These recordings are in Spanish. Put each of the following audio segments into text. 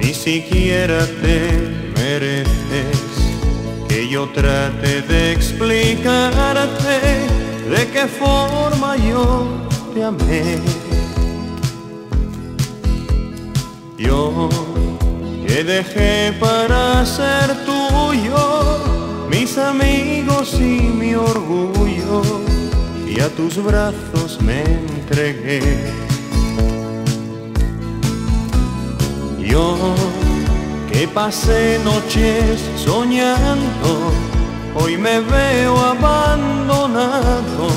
Ni siquiera te mereces que yo trate de explicarte de qué forma yo te amé. Yo que dejé para ser tuyo mis amigos y mi orgullo y a tus brazos me entregué. Que pasé noches soñando, hoy me veo abandonado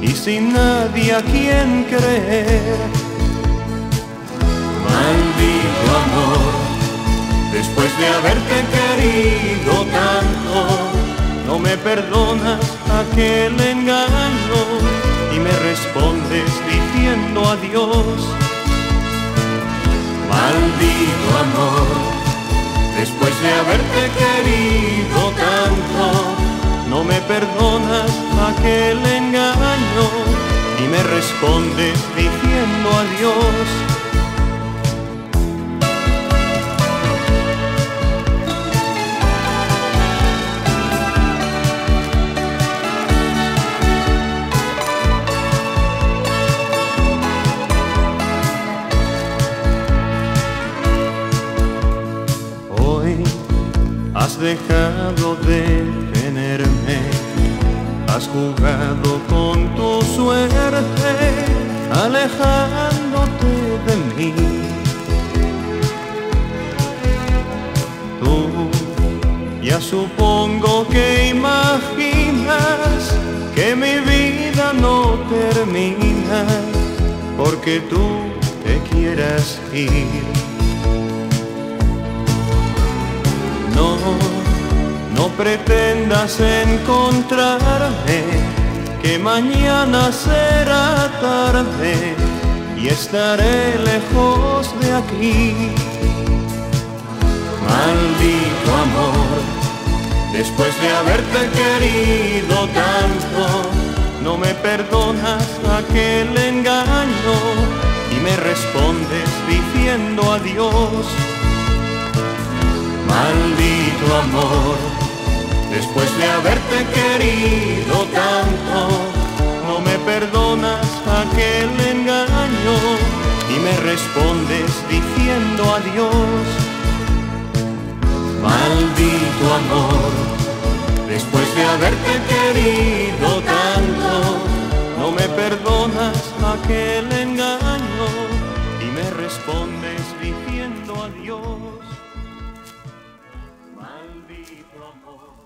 y sin nadie a quien creer. Maldito amor, después de haberte querido tanto, no me perdonas aquel engaño y me respondes diciendo adiós. Maldito amor, después de haberte querido tanto, no me perdonas aquel engaño y me respondes diciendo adiós. Has dejado de tenerme, has jugado con tu suerte, alejándote de mí. Tú ya supongo que imaginas que mi vida no termina porque tú te quieras ir. No, no pretendas encontrarme, que mañana será tarde y estaré lejos de aquí. Maldito amor, después de haberte querido tanto, no me perdonas aquel engaño y me respondes diciendo adiós. Maldito amor, después de haberte querido tanto, no me perdonas aquel engaño y me respondes diciendo adiós. Maldito amor, después de haberte querido tanto, no me perdonas aquel engaño y me respondes diciendo adiós. Maldito amor.